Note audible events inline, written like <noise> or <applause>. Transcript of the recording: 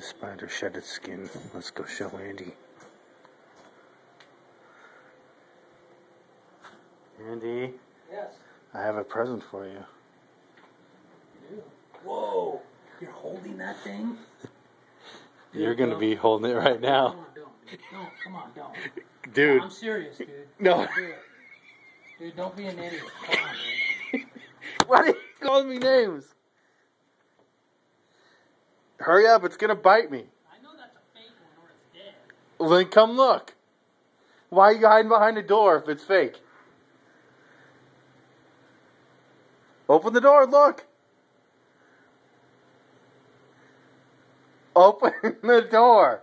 spider shed its skin. Let's go show Andy. Andy, Yes. I have a present for you. You do. Whoa! You're holding that thing? You're gonna don't. be holding it right Come now. on, don't. Don't. Come on, don't. Dude, I'm serious, dude. no. Do it. Dude, don't be an idiot. Come on. <laughs> Why are you calling me names? Hurry up, it's gonna bite me. I know that's a fake one or it's dead. Well, then come look. Why are you hiding behind the door if it's fake? Open the door, look. Open <laughs> the door.